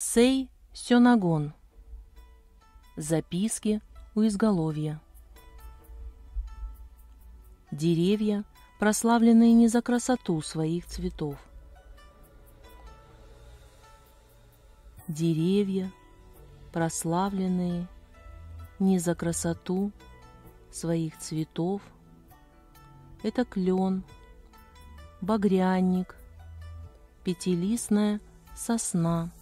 Сей Сёнагон. Записки у изголовья. Деревья, прославленные не за красоту своих цветов. Деревья, прославленные не за красоту своих цветов. Это клен, багряник, пятилистная сосна –